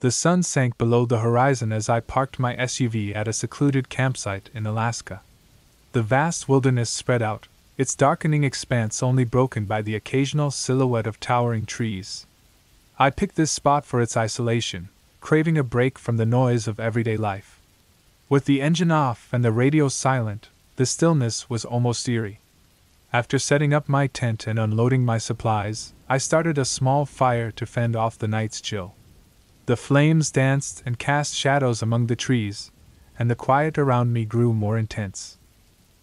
The sun sank below the horizon as I parked my SUV at a secluded campsite in Alaska. The vast wilderness spread out, its darkening expanse only broken by the occasional silhouette of towering trees. I picked this spot for its isolation, craving a break from the noise of everyday life. With the engine off and the radio silent, the stillness was almost eerie. After setting up my tent and unloading my supplies, I started a small fire to fend off the night's chill. The flames danced and cast shadows among the trees, and the quiet around me grew more intense.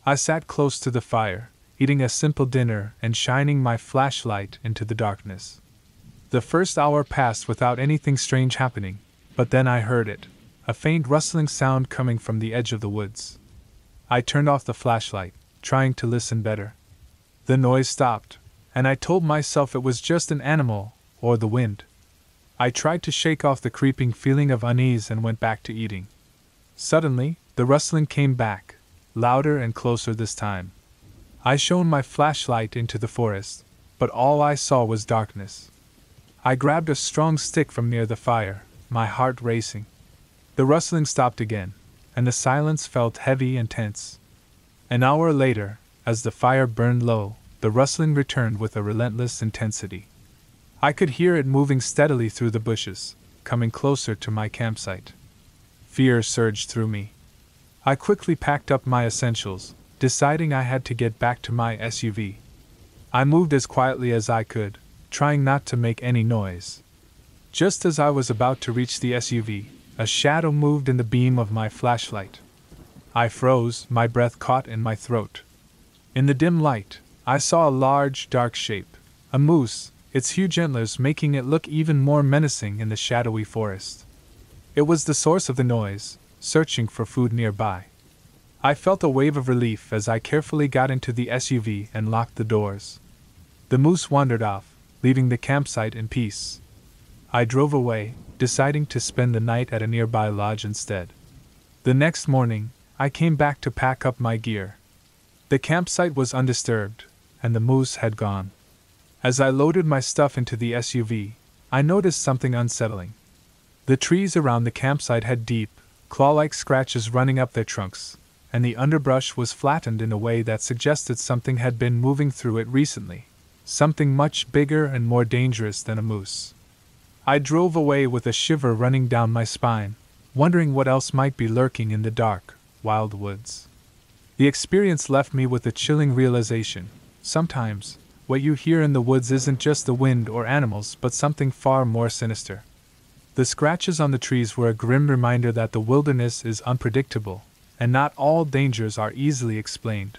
I sat close to the fire, eating a simple dinner and shining my flashlight into the darkness. The first hour passed without anything strange happening, but then I heard it a faint rustling sound coming from the edge of the woods. I turned off the flashlight, trying to listen better. The noise stopped, and I told myself it was just an animal or the wind. I tried to shake off the creeping feeling of unease and went back to eating. Suddenly, the rustling came back, louder and closer this time. I shone my flashlight into the forest, but all I saw was darkness. I grabbed a strong stick from near the fire, my heart racing. The rustling stopped again, and the silence felt heavy and tense. An hour later, as the fire burned low, the rustling returned with a relentless intensity. I could hear it moving steadily through the bushes, coming closer to my campsite. Fear surged through me. I quickly packed up my essentials, deciding I had to get back to my SUV. I moved as quietly as I could, trying not to make any noise. Just as I was about to reach the SUV, a shadow moved in the beam of my flashlight. I froze, my breath caught in my throat. In the dim light, I saw a large, dark shape, a moose, its huge antlers making it look even more menacing in the shadowy forest. It was the source of the noise, searching for food nearby. I felt a wave of relief as I carefully got into the SUV and locked the doors. The moose wandered off, leaving the campsite in peace. I drove away, deciding to spend the night at a nearby lodge instead. The next morning, I came back to pack up my gear. The campsite was undisturbed, and the moose had gone. As I loaded my stuff into the SUV, I noticed something unsettling. The trees around the campsite had deep, claw like scratches running up their trunks, and the underbrush was flattened in a way that suggested something had been moving through it recently. Something much bigger and more dangerous than a moose. I drove away with a shiver running down my spine, wondering what else might be lurking in the dark, wild woods. The experience left me with a chilling realization sometimes, what you hear in the woods isn't just the wind or animals, but something far more sinister. The scratches on the trees were a grim reminder that the wilderness is unpredictable, and not all dangers are easily explained.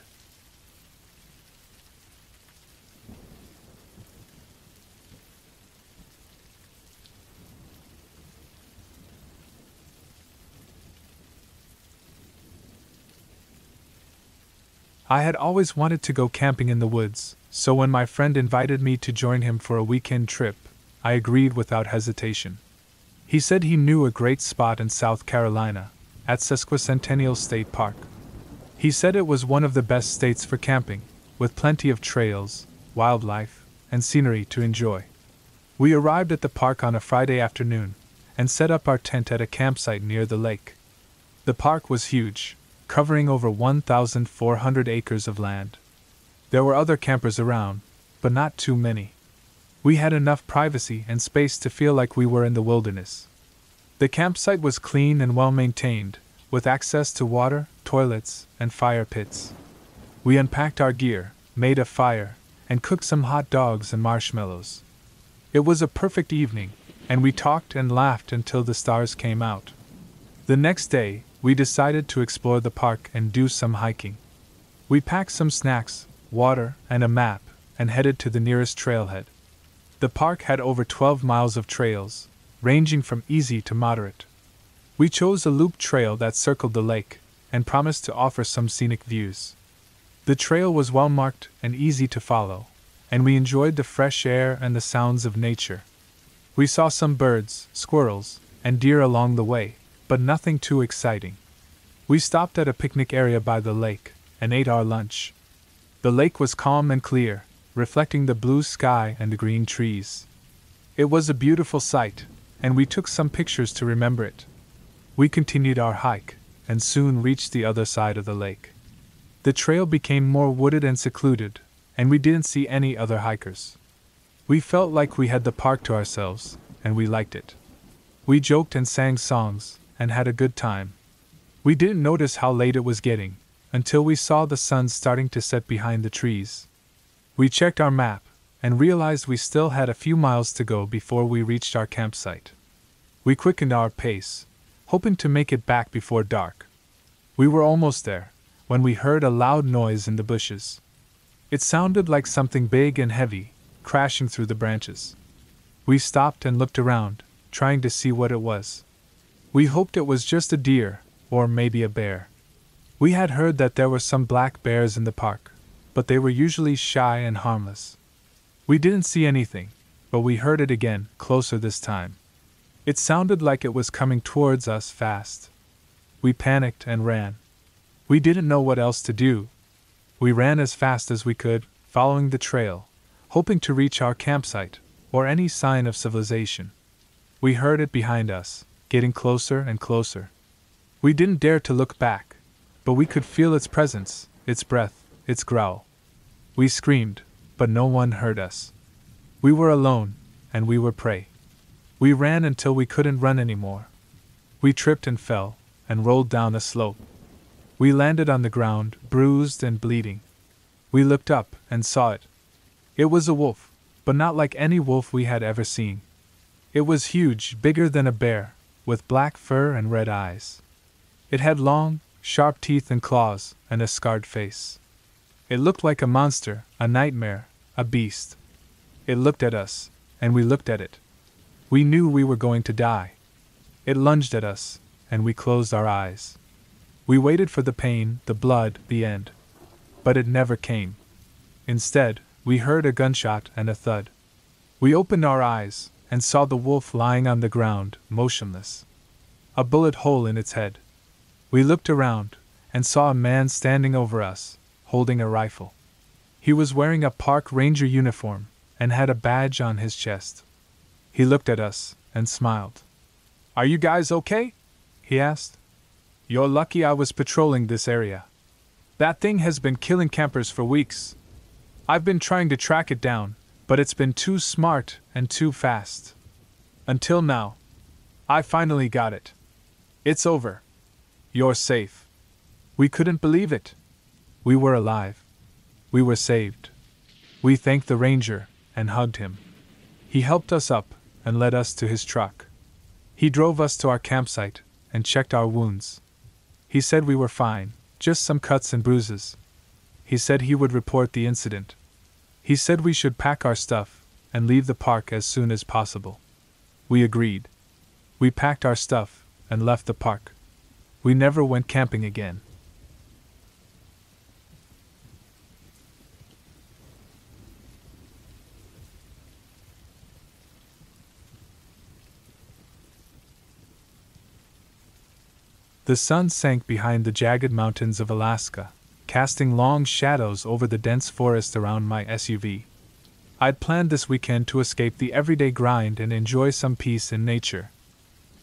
I had always wanted to go camping in the woods, so when my friend invited me to join him for a weekend trip, I agreed without hesitation. He said he knew a great spot in South Carolina, at Sesquicentennial State Park. He said it was one of the best states for camping, with plenty of trails, wildlife, and scenery to enjoy. We arrived at the park on a Friday afternoon and set up our tent at a campsite near the lake. The park was huge, covering over 1,400 acres of land. There were other campers around, but not too many. We had enough privacy and space to feel like we were in the wilderness. The campsite was clean and well maintained, with access to water, toilets, and fire pits. We unpacked our gear, made a fire, and cooked some hot dogs and marshmallows. It was a perfect evening, and we talked and laughed until the stars came out. The next day, we decided to explore the park and do some hiking. We packed some snacks, water, and a map, and headed to the nearest trailhead. The park had over 12 miles of trails, ranging from easy to moderate. We chose a loop trail that circled the lake, and promised to offer some scenic views. The trail was well marked and easy to follow, and we enjoyed the fresh air and the sounds of nature. We saw some birds, squirrels, and deer along the way, but nothing too exciting. We stopped at a picnic area by the lake and ate our lunch. The lake was calm and clear, reflecting the blue sky and the green trees. It was a beautiful sight, and we took some pictures to remember it. We continued our hike, and soon reached the other side of the lake. The trail became more wooded and secluded, and we didn't see any other hikers. We felt like we had the park to ourselves, and we liked it. We joked and sang songs, and had a good time. We didn't notice how late it was getting, until we saw the sun starting to set behind the trees. We checked our map, and realized we still had a few miles to go before we reached our campsite. We quickened our pace, hoping to make it back before dark. We were almost there, when we heard a loud noise in the bushes. It sounded like something big and heavy, crashing through the branches. We stopped and looked around, trying to see what it was. We hoped it was just a deer, or maybe a bear. We had heard that there were some black bears in the park, but they were usually shy and harmless. We didn't see anything, but we heard it again, closer this time. It sounded like it was coming towards us fast. We panicked and ran. We didn't know what else to do. We ran as fast as we could, following the trail, hoping to reach our campsite, or any sign of civilization. We heard it behind us, getting closer and closer. We didn't dare to look back, but we could feel its presence, its breath, its growl. We screamed, but no one heard us. We were alone, and we were prey. We ran until we couldn't run anymore. We tripped and fell, and rolled down a slope. We landed on the ground, bruised and bleeding. We looked up and saw it. It was a wolf, but not like any wolf we had ever seen. It was huge, bigger than a bear, with black fur and red eyes. It had long, sharp teeth and claws, and a scarred face. It looked like a monster, a nightmare, a beast. It looked at us, and we looked at it. We knew we were going to die. It lunged at us, and we closed our eyes. We waited for the pain, the blood, the end. But it never came. Instead, we heard a gunshot and a thud. We opened our eyes and saw the wolf lying on the ground, motionless. A bullet hole in its head. We looked around and saw a man standing over us, holding a rifle. He was wearing a park ranger uniform and had a badge on his chest. He looked at us and smiled. Are you guys okay? he asked. You're lucky I was patrolling this area. That thing has been killing campers for weeks. I've been trying to track it down, but it's been too smart and too fast. Until now. I finally got it. It's over. You're safe. We couldn't believe it. We were alive. We were saved. We thanked the ranger and hugged him. He helped us up and led us to his truck. He drove us to our campsite and checked our wounds. He said we were fine, just some cuts and bruises. He said he would report the incident. He said we should pack our stuff and leave the park as soon as possible. We agreed. We packed our stuff and left the park. We never went camping again. The sun sank behind the jagged mountains of Alaska, casting long shadows over the dense forest around my SUV. I'd planned this weekend to escape the everyday grind and enjoy some peace in nature.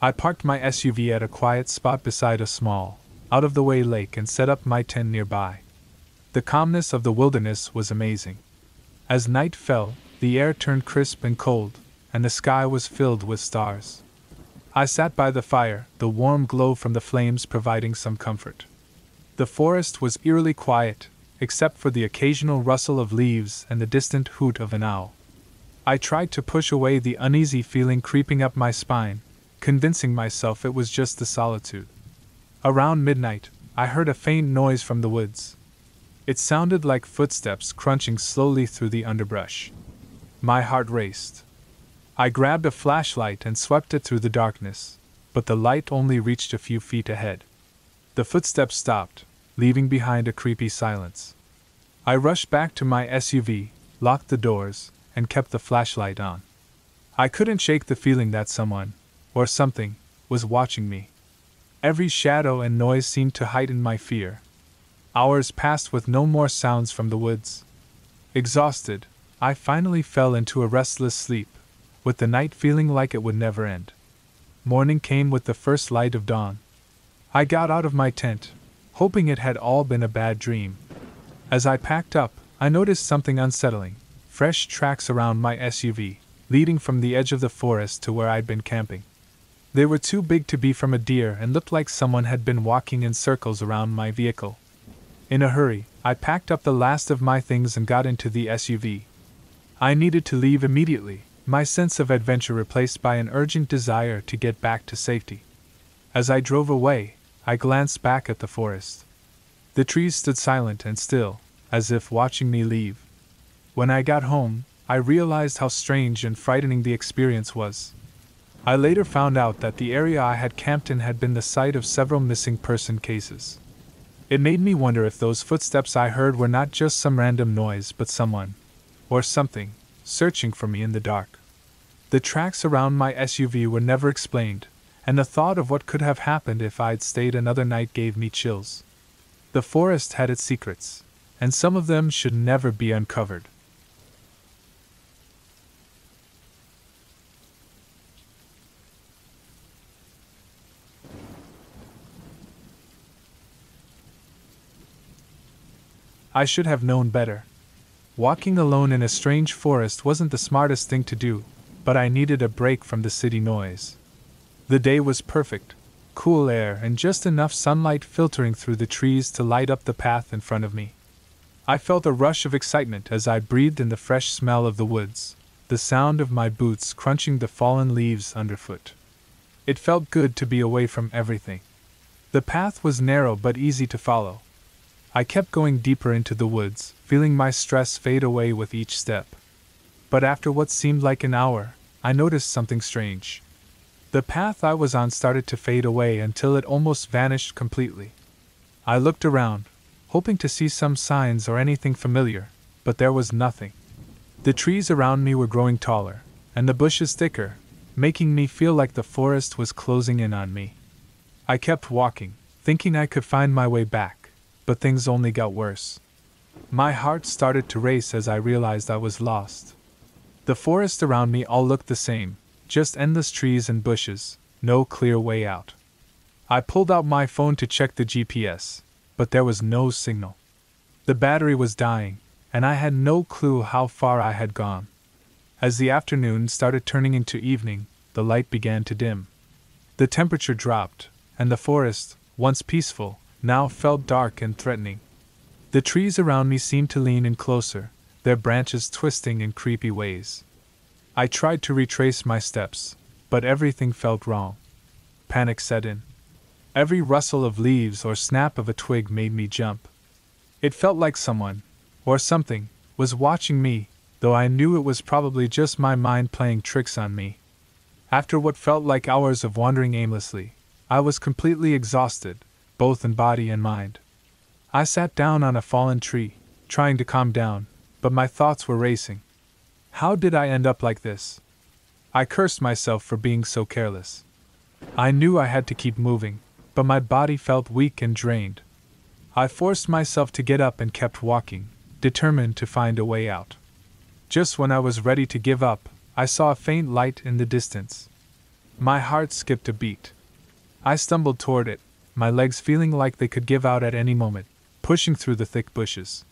I parked my SUV at a quiet spot beside a small, out of the way lake and set up my tent nearby. The calmness of the wilderness was amazing. As night fell, the air turned crisp and cold, and the sky was filled with stars. I sat by the fire, the warm glow from the flames providing some comfort. The forest was eerily quiet, except for the occasional rustle of leaves and the distant hoot of an owl. I tried to push away the uneasy feeling creeping up my spine, convincing myself it was just the solitude. Around midnight, I heard a faint noise from the woods. It sounded like footsteps crunching slowly through the underbrush. My heart raced. I grabbed a flashlight and swept it through the darkness, but the light only reached a few feet ahead. The footsteps stopped, leaving behind a creepy silence. I rushed back to my SUV, locked the doors, and kept the flashlight on. I couldn't shake the feeling that someone, or something, was watching me. Every shadow and noise seemed to heighten my fear. Hours passed with no more sounds from the woods. Exhausted, I finally fell into a restless sleep, with the night feeling like it would never end. morning came with the first light of dawn. I got out of my tent, hoping it had all been a bad dream. As I packed up, I noticed something unsettling fresh tracks around my SUV, leading from the edge of the forest to where I'd been camping. They were too big to be from a deer and looked like someone had been walking in circles around my vehicle. In a hurry, I packed up the last of my things and got into the SUV. I needed to leave immediately, my sense of adventure replaced by an urgent desire to get back to safety. As I drove away, I glanced back at the forest. The trees stood silent and still, as if watching me leave. When I got home, I realized how strange and frightening the experience was. I later found out that the area I had camped in had been the site of several missing person cases. It made me wonder if those footsteps I heard were not just some random noise but someone, or something, searching for me in the dark. The tracks around my SUV were never explained, and the thought of what could have happened if I'd stayed another night gave me chills. The forest had its secrets, and some of them should never be uncovered. I should have known better. Walking alone in a strange forest wasn't the smartest thing to do, but I needed a break from the city noise. The day was perfect cool air and just enough sunlight filtering through the trees to light up the path in front of me. I felt a rush of excitement as I breathed in the fresh smell of the woods, the sound of my boots crunching the fallen leaves underfoot. It felt good to be away from everything. The path was narrow but easy to follow, I kept going deeper into the woods, feeling my stress fade away with each step. But after what seemed like an hour, I noticed something strange. The path I was on started to fade away until it almost vanished completely. I looked around, hoping to see some signs or anything familiar, but there was nothing. The trees around me were growing taller, and the bushes thicker, making me feel like the forest was closing in on me. I kept walking, thinking I could find my way back but things only got worse. My heart started to race as I realized I was lost. The forest around me all looked the same just endless trees and bushes, no clear way out. I pulled out my phone to check the GPS, but there was no signal. The battery was dying, and I had no clue how far I had gone. As the afternoon started turning into evening, the light began to dim. The temperature dropped, and the forest, once peaceful, now felt dark and threatening. The trees around me seemed to lean in closer, their branches twisting in creepy ways. I tried to retrace my steps, but everything felt wrong. Panic set in. Every rustle of leaves or snap of a twig made me jump. It felt like someone, or something, was watching me, though I knew it was probably just my mind playing tricks on me. After what felt like hours of wandering aimlessly, I was completely exhausted, both in body and mind. I sat down on a fallen tree, trying to calm down, but my thoughts were racing. How did I end up like this? I cursed myself for being so careless. I knew I had to keep moving, but my body felt weak and drained. I forced myself to get up and kept walking, determined to find a way out. Just when I was ready to give up, I saw a faint light in the distance. My heart skipped a beat. I stumbled toward it, my legs feeling like they could give out at any moment, pushing through the thick bushes.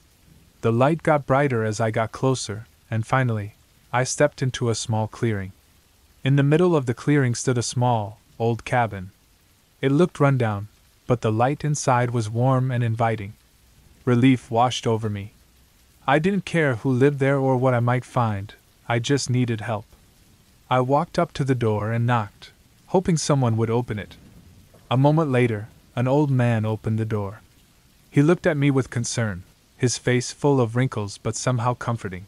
The light got brighter as I got closer, and finally, I stepped into a small clearing. In the middle of the clearing stood a small, old cabin. It looked run down, but the light inside was warm and inviting. Relief washed over me. I didn't care who lived there or what I might find, I just needed help. I walked up to the door and knocked, hoping someone would open it. A moment later, an old man opened the door. He looked at me with concern, his face full of wrinkles but somehow comforting.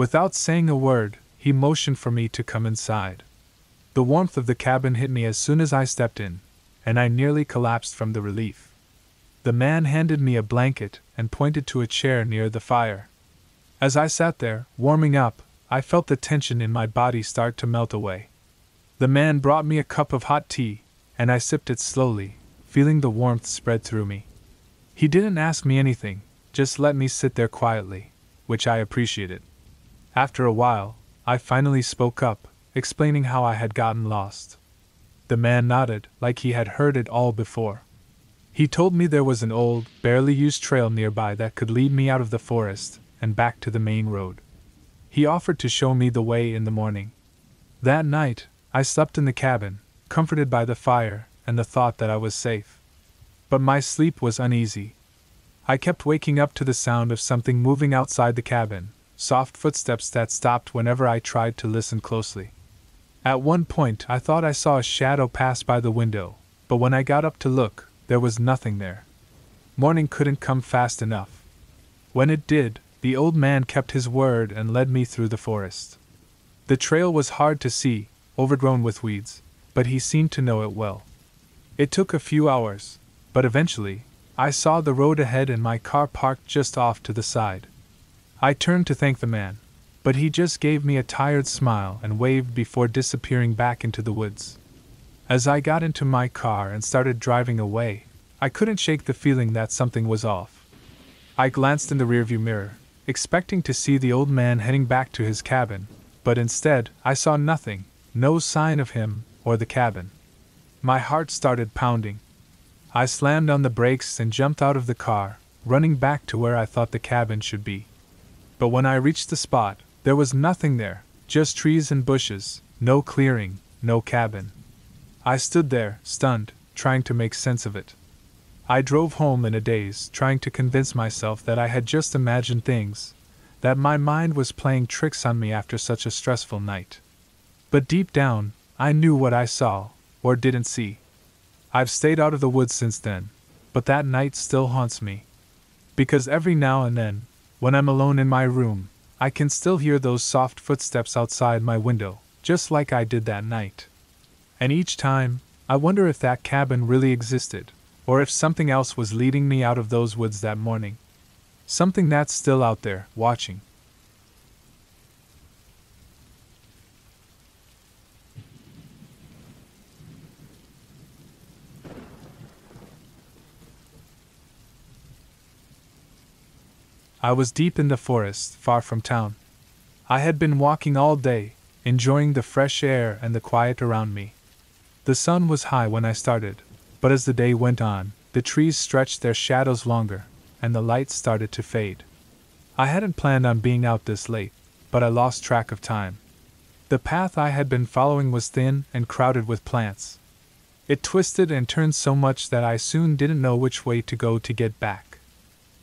Without saying a word, he motioned for me to come inside. The warmth of the cabin hit me as soon as I stepped in, and I nearly collapsed from the relief. The man handed me a blanket and pointed to a chair near the fire. As I sat there, warming up, I felt the tension in my body start to melt away. The man brought me a cup of hot tea and I sipped it slowly, feeling the warmth spread through me. He didn't ask me anything, just let me sit there quietly, which I appreciated. After a while, I finally spoke up, explaining how I had gotten lost. The man nodded, like he had heard it all before. He told me there was an old, barely used trail nearby that could lead me out of the forest and back to the main road. He offered to show me the way in the morning. That night, I slept in the cabin, comforted by the fire and the thought that I was safe. But my sleep was uneasy. I kept waking up to the sound of something moving outside the cabin, soft footsteps that stopped whenever I tried to listen closely. At one point, I thought I saw a shadow pass by the window, but when I got up to look, there was nothing there. Morning couldn't come fast enough. When it did, the old man kept his word and led me through the forest. The trail was hard to see, overgrown with weeds, but he seemed to know it well. It took a few hours, but eventually, I saw the road ahead and my car parked just off to the side. I turned to thank the man, but he just gave me a tired smile and waved before disappearing back into the woods. As I got into my car and started driving away, I couldn't shake the feeling that something was off. I glanced in the rearview mirror, expecting to see the old man heading back to his cabin, but instead, I saw nothing, no sign of him or the cabin. My heart started pounding. I slammed on the brakes and jumped out of the car, running back to where I thought the cabin should be. But when I reached the spot, there was nothing there, just trees and bushes, no clearing, no cabin. I stood there, stunned, trying to make sense of it. I drove home in a daze, trying to convince myself that I had just imagined things, that my mind was playing tricks on me after such a stressful night. But deep down, I knew what I saw, or didn't see. I've stayed out of the woods since then, but that night still haunts me. Because every now and then, when I'm alone in my room, I can still hear those soft footsteps outside my window, just like I did that night. And each time, I wonder if that cabin really existed, or if something else was leading me out of those woods that morning. Something that's still out there, watching. I was deep in the forest, far from town. I had been walking all day, enjoying the fresh air and the quiet around me. The sun was high when I started, but as the day went on, the trees stretched their shadows longer, and the light started to fade. I hadn't planned on being out this late, but I lost track of time. The path I had been following was thin and crowded with plants. It twisted and turned so much that I soon didn't know which way to go to get back.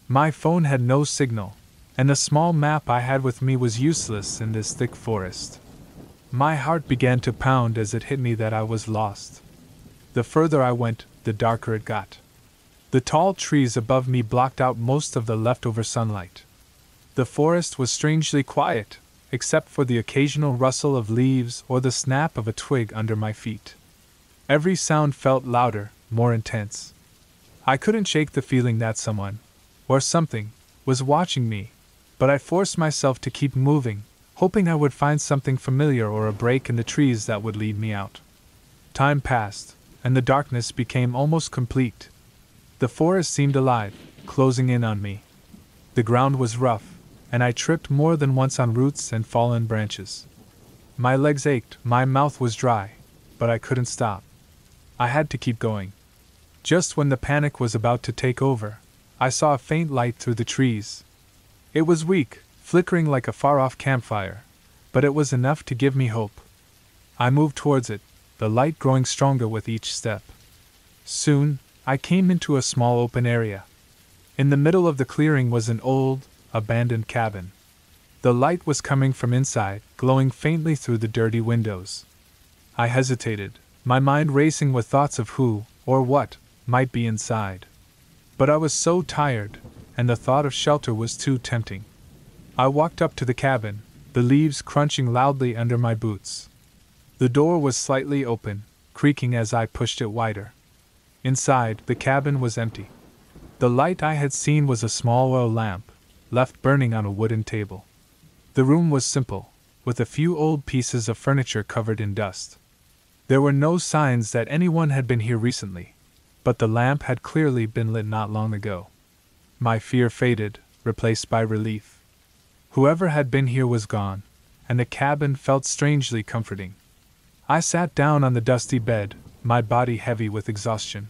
My phone had no signal, and the small map I had with me was useless in this thick forest. My heart began to pound as it hit me that I was lost. The further I went, the darker it got. The tall trees above me blocked out most of the leftover sunlight. The forest was strangely quiet, except for the occasional rustle of leaves or the snap of a twig under my feet. Every sound felt louder, more intense. I couldn't shake the feeling that someone, or something, was watching me, but I forced myself to keep moving, hoping I would find something familiar or a break in the trees that would lead me out. Time passed, and the darkness became almost complete. The forest seemed alive, closing in on me. The ground was rough, and I tripped more than once on roots and fallen branches. My legs ached, my mouth was dry, but I couldn't stop. I had to keep going. Just when the panic was about to take over, I saw a faint light through the trees. It was weak, flickering like a far off campfire, but it was enough to give me hope. I moved towards it, the light growing stronger with each step. Soon, I came into a small open area. In the middle of the clearing was an old, abandoned cabin. The light was coming from inside, glowing faintly through the dirty windows. I hesitated, my mind racing with thoughts of who, or what, might be inside. But I was so tired, and the thought of shelter was too tempting. I walked up to the cabin, the leaves crunching loudly under my boots. The door was slightly open, creaking as I pushed it wider. Inside, the cabin was empty. The light I had seen was a small oil lamp, left burning on a wooden table. The room was simple, with a few old pieces of furniture covered in dust. There were no signs that anyone had been here recently, but the lamp had clearly been lit not long ago. My fear faded, replaced by relief. Whoever had been here was gone, and the cabin felt strangely comforting. I sat down on the dusty bed, my body heavy with exhaustion.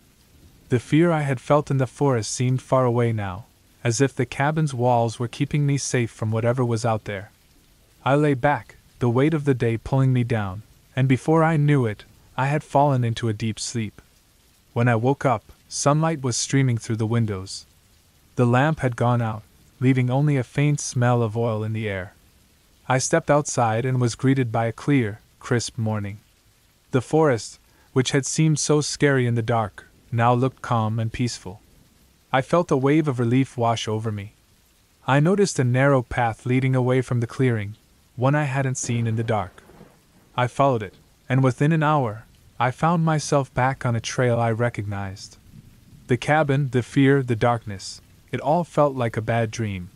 The fear I had felt in the forest seemed far away now, as if the cabin's walls were keeping me safe from whatever was out there. I lay back, the weight of the day pulling me down, and before I knew it, I had fallen into a deep sleep. When I woke up, sunlight was streaming through the windows. The lamp had gone out, leaving only a faint smell of oil in the air. I stepped outside and was greeted by a clear, crisp morning. The forest, which had seemed so scary in the dark, now looked calm and peaceful. I felt a wave of relief wash over me. I noticed a narrow path leading away from the clearing, one I hadn't seen in the dark. I followed it, and within an hour, I found myself back on a trail I recognized. The cabin, the fear, the darkness, it all felt like a bad dream.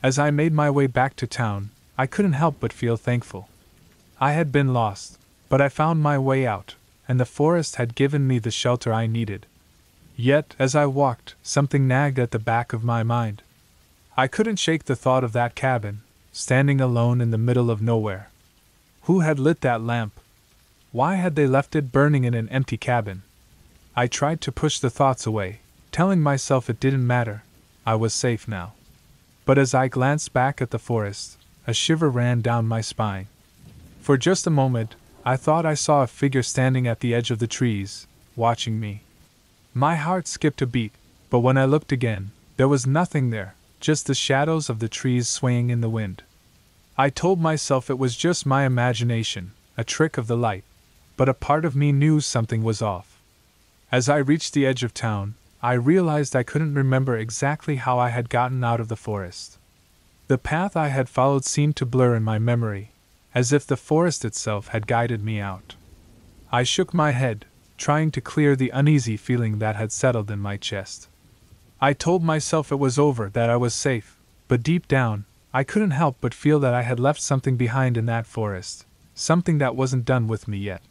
As I made my way back to town, I couldn't help but feel thankful. I had been lost, but I found my way out, and the forest had given me the shelter I needed. Yet, as I walked, something nagged at the back of my mind. I couldn't shake the thought of that cabin, standing alone in the middle of nowhere. Who had lit that lamp? Why had they left it burning in an empty cabin? I tried to push the thoughts away, telling myself it didn't matter, I was safe now. But as I glanced back at the forest, a shiver ran down my spine. For just a moment, I thought I saw a figure standing at the edge of the trees, watching me. My heart skipped a beat, but when I looked again, there was nothing there, just the shadows of the trees swaying in the wind. I told myself it was just my imagination, a trick of the light, but a part of me knew something was off. As I reached the edge of town, I realized I couldn't remember exactly how I had gotten out of the forest. The path I had followed seemed to blur in my memory, as if the forest itself had guided me out. I shook my head, trying to clear the uneasy feeling that had settled in my chest. I told myself it was over, that I was safe, but deep down, I couldn't help but feel that I had left something behind in that forest, something that wasn't done with me yet.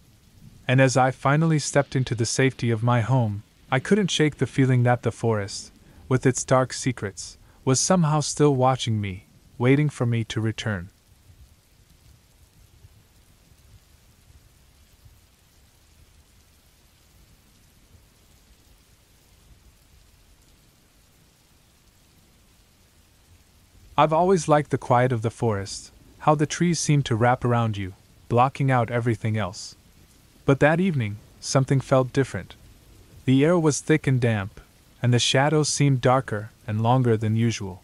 And as I finally stepped into the safety of my home, I couldn't shake the feeling that the forest, with its dark secrets, was somehow still watching me, waiting for me to return. I've always liked the quiet of the forest, how the trees seem to wrap around you, blocking out everything else. But that evening, something felt different. The air was thick and damp, and the shadows seemed darker and longer than usual.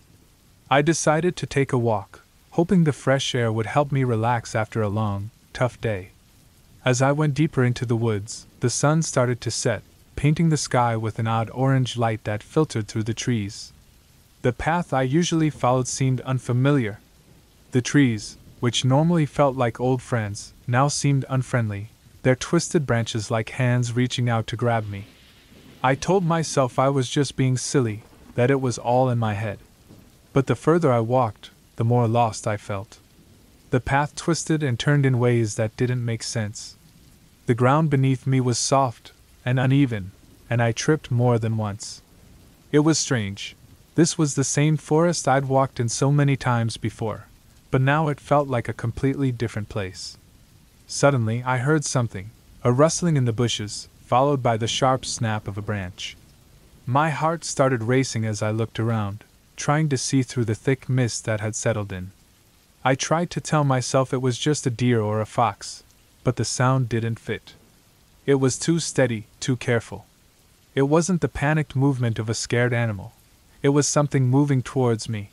I decided to take a walk, hoping the fresh air would help me relax after a long, tough day. As I went deeper into the woods, the sun started to set, painting the sky with an odd orange light that filtered through the trees. The path I usually followed seemed unfamiliar. The trees, which normally felt like old friends, now seemed unfriendly, their twisted branches like hands reaching out to grab me. I told myself I was just being silly, that it was all in my head. But the further I walked, the more lost I felt. The path twisted and turned in ways that didn't make sense. The ground beneath me was soft and uneven, and I tripped more than once. It was strange. This was the same forest I'd walked in so many times before, but now it felt like a completely different place. Suddenly, I heard something a rustling in the bushes, followed by the sharp snap of a branch. My heart started racing as I looked around, trying to see through the thick mist that had settled in. I tried to tell myself it was just a deer or a fox, but the sound didn't fit. It was too steady, too careful. It wasn't the panicked movement of a scared animal, it was something moving towards me.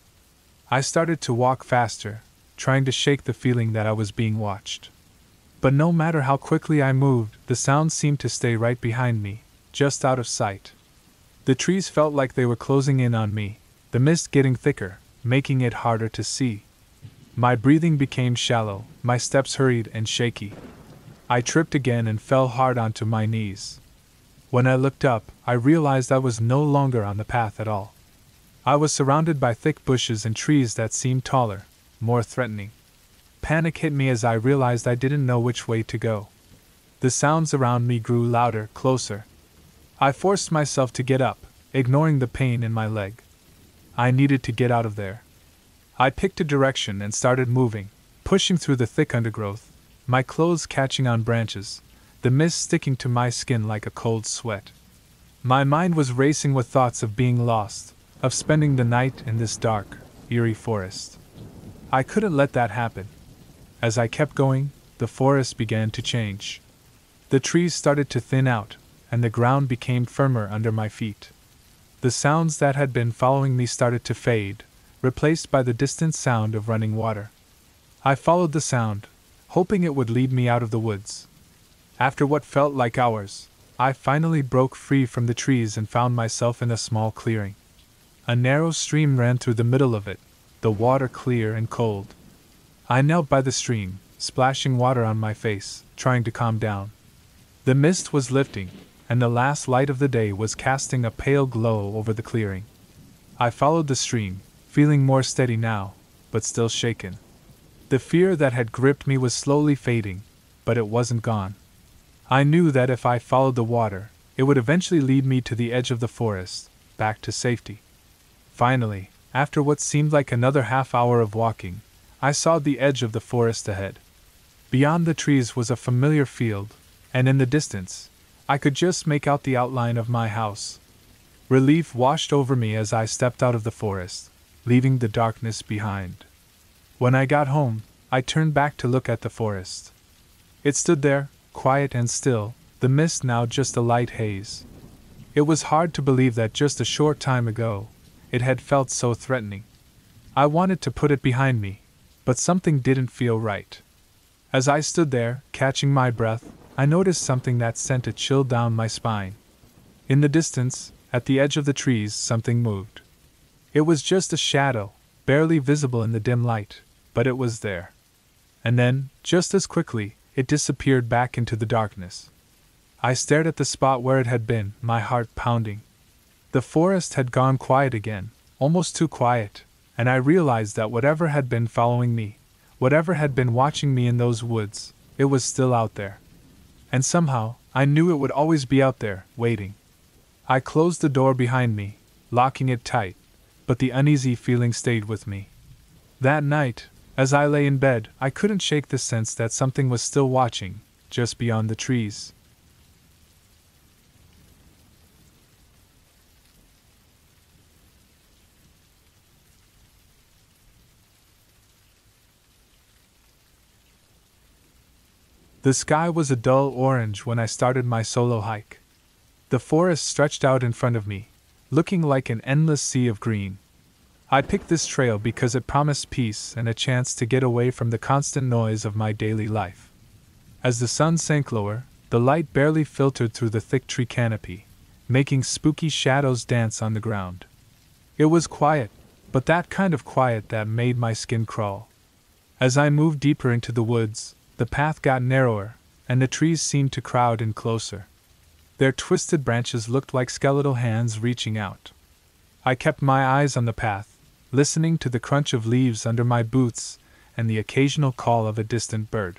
I started to walk faster, trying to shake the feeling that I was being watched. But no matter how quickly I moved, the sound seemed to stay right behind me, just out of sight. The trees felt like they were closing in on me, the mist getting thicker, making it harder to see. My breathing became shallow, my steps hurried and shaky. I tripped again and fell hard onto my knees. When I looked up, I realized I was no longer on the path at all. I was surrounded by thick bushes and trees that seemed taller, more threatening. Panic hit me as I realized I didn't know which way to go. The sounds around me grew louder, closer. I forced myself to get up, ignoring the pain in my leg. I needed to get out of there. I picked a direction and started moving, pushing through the thick undergrowth, my clothes catching on branches, the mist sticking to my skin like a cold sweat. My mind was racing with thoughts of being lost, of spending the night in this dark, eerie forest. I couldn't let that happen. As I kept going, the forest began to change. The trees started to thin out, and the ground became firmer under my feet. The sounds that had been following me started to fade, replaced by the distant sound of running water. I followed the sound, hoping it would lead me out of the woods. After what felt like hours, I finally broke free from the trees and found myself in a small clearing. A narrow stream ran through the middle of it, the water clear and cold. I knelt by the stream, splashing water on my face, trying to calm down. The mist was lifting, and the last light of the day was casting a pale glow over the clearing. I followed the stream, feeling more steady now, but still shaken. The fear that had gripped me was slowly fading, but it wasn't gone. I knew that if I followed the water, it would eventually lead me to the edge of the forest, back to safety. Finally, after what seemed like another half hour of walking, I saw the edge of the forest ahead. Beyond the trees was a familiar field, and in the distance, I could just make out the outline of my house. Relief washed over me as I stepped out of the forest, leaving the darkness behind. When I got home, I turned back to look at the forest. It stood there, quiet and still, the mist now just a light haze. It was hard to believe that just a short time ago, it had felt so threatening. I wanted to put it behind me, but something didn't feel right. As I stood there, catching my breath, I noticed something that sent a chill down my spine. In the distance, at the edge of the trees, something moved. It was just a shadow, barely visible in the dim light, but it was there. And then, just as quickly, it disappeared back into the darkness. I stared at the spot where it had been, my heart pounding. The forest had gone quiet again, almost too quiet, and I realized that whatever had been following me, whatever had been watching me in those woods, it was still out there. And somehow, I knew it would always be out there, waiting. I closed the door behind me, locking it tight, but the uneasy feeling stayed with me. That night, as I lay in bed, I couldn't shake the sense that something was still watching, just beyond the trees. The sky was a dull orange when I started my solo hike. The forest stretched out in front of me, looking like an endless sea of green. I picked this trail because it promised peace and a chance to get away from the constant noise of my daily life. As the sun sank lower, the light barely filtered through the thick tree canopy, making spooky shadows dance on the ground. It was quiet, but that kind of quiet that made my skin crawl. As I moved deeper into the woods, the path got narrower, and the trees seemed to crowd in closer. Their twisted branches looked like skeletal hands reaching out. I kept my eyes on the path, listening to the crunch of leaves under my boots and the occasional call of a distant bird.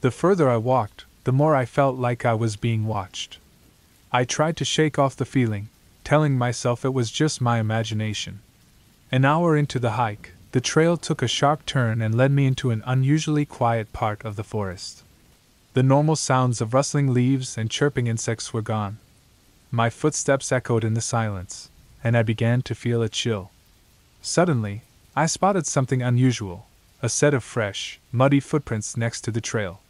The further I walked, the more I felt like I was being watched. I tried to shake off the feeling, telling myself it was just my imagination. An hour into the hike, the trail took a sharp turn and led me into an unusually quiet part of the forest. The normal sounds of rustling leaves and chirping insects were gone. My footsteps echoed in the silence, and I began to feel a chill. Suddenly, I spotted something unusual a set of fresh, muddy footprints next to the trail.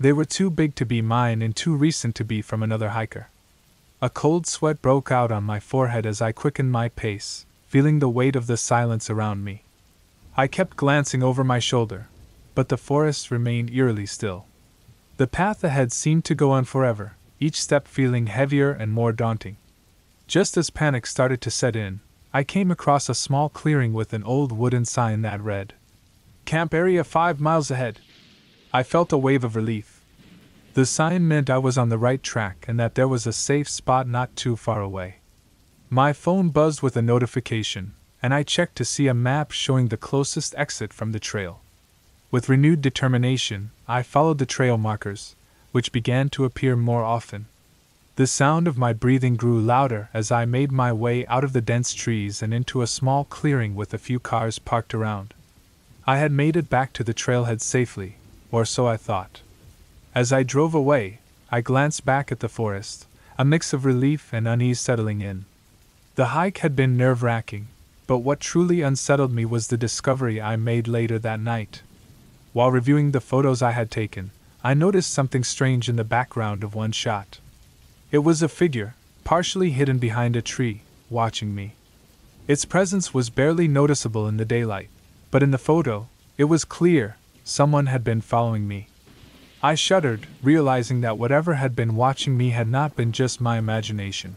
They were too big to be mine and too recent to be from another hiker. A cold sweat broke out on my forehead as I quickened my pace, feeling the weight of the silence around me. I kept glancing over my shoulder, but the forest remained eerily still. The path ahead seemed to go on forever, each step feeling heavier and more daunting. Just as panic started to set in, I came across a small clearing with an old wooden sign that read, Camp area five miles ahead. I felt a wave of relief. The sign meant I was on the right track and that there was a safe spot not too far away. My phone buzzed with a notification, and I checked to see a map showing the closest exit from the trail. With renewed determination, I followed the trail markers, which began to appear more often. The sound of my breathing grew louder as I made my way out of the dense trees and into a small clearing with a few cars parked around. I had made it back to the trailhead safely, or so I thought. As I drove away, I glanced back at the forest, a mix of relief and unease settling in. The hike had been nerve wracking, but what truly unsettled me was the discovery I made later that night. While reviewing the photos I had taken, I noticed something strange in the background of one shot. It was a figure, partially hidden behind a tree, watching me. Its presence was barely noticeable in the daylight, but in the photo, it was clear someone had been following me. I shuddered, realizing that whatever had been watching me had not been just my imagination.